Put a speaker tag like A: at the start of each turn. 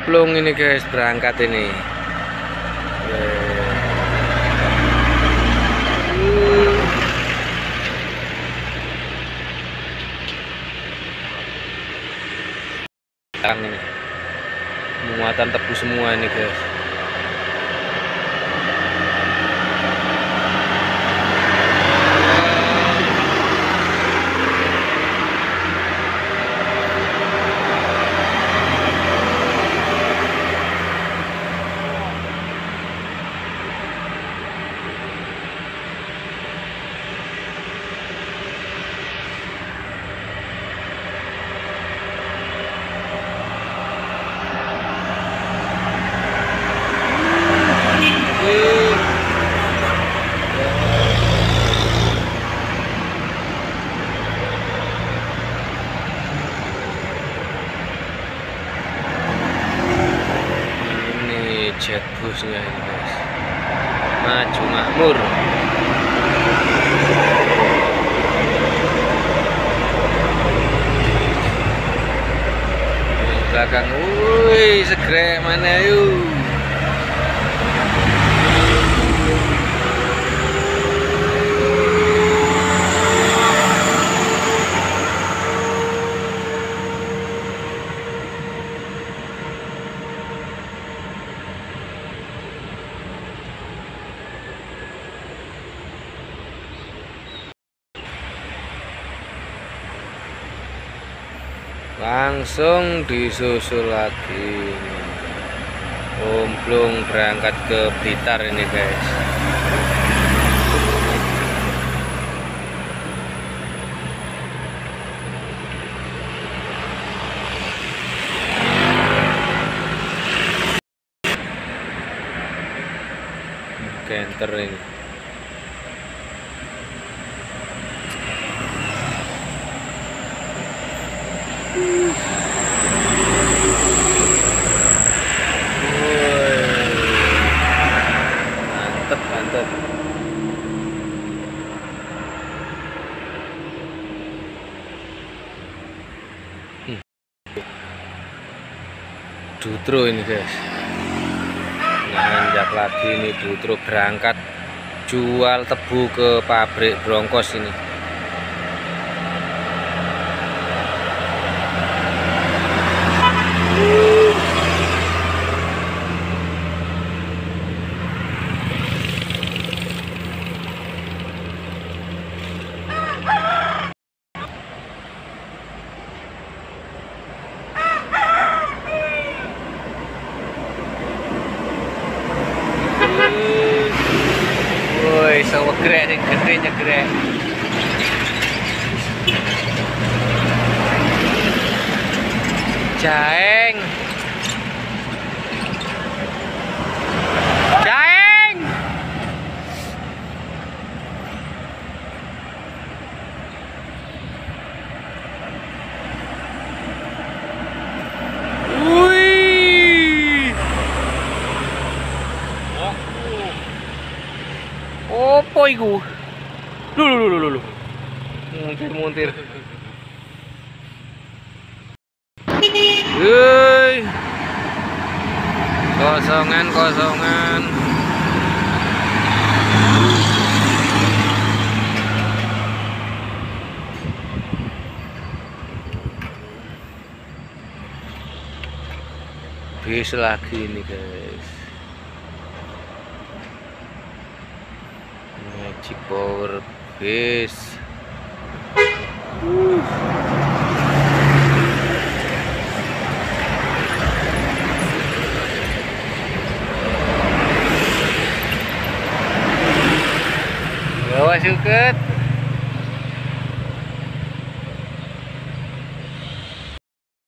A: nyemplung ini guys berangkat ini. Ini. Muatan tebu semua ini guys jet busnya ini guys. Maju makmur. Belakang wih segrek mana yuk langsung disusul lagi. Umplung berangkat ke Blitar ini guys. Kenter ini hmm. Dutro ini guys. Nanjak lagi ini Dutro berangkat jual tebu ke pabrik Bronkos ini so we're creating, creating, creating. Jaeng. Jaeng. Wih. Opo iku? Lho lho lho lho lho. Hei. Kosongan kosongan. Bis lagi ini guys. Magic Power Base. Bawa suket.